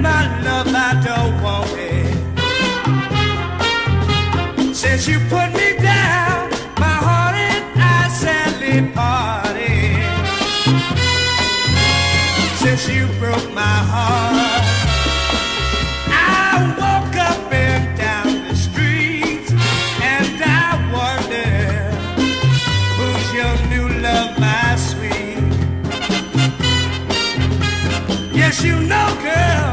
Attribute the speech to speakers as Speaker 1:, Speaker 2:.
Speaker 1: my love, I don't want it. Since you put me down, my heart and I sadly parted. Since you broke my heart, I woke up and down the streets and I wonder who's your new love, my sweet. Yes, you know, girl.